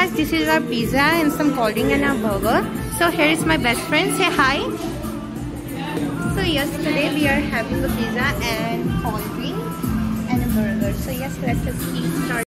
guys, this is our pizza and some cold drink and our burger. So here is my best friend. Say hi. So yes, today we are having a pizza and cold drink and a burger. So yes, let's just eat start.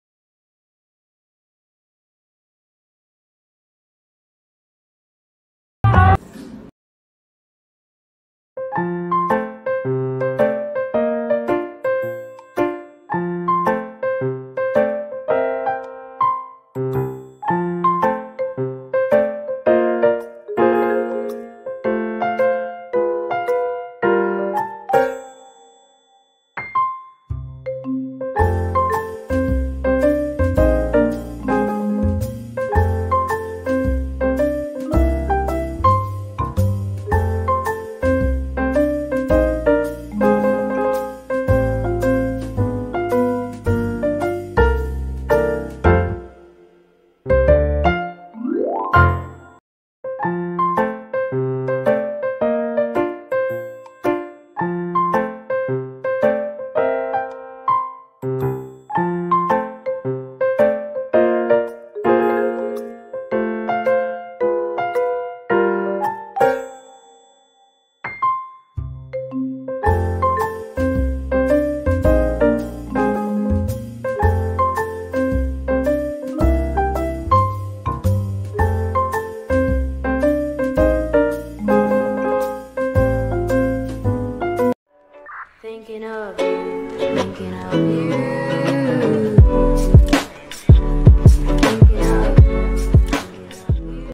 Thinking of you, thinking of you.